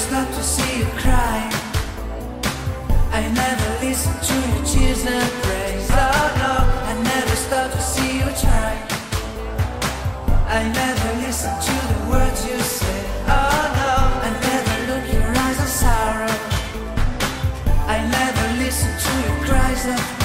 stop to see you cry. I never listen to your tears and praise. Oh no, I never stop to see you try. I never listen to the words you say. Oh no, I never look your eyes of sorrow. I never listen to your cries of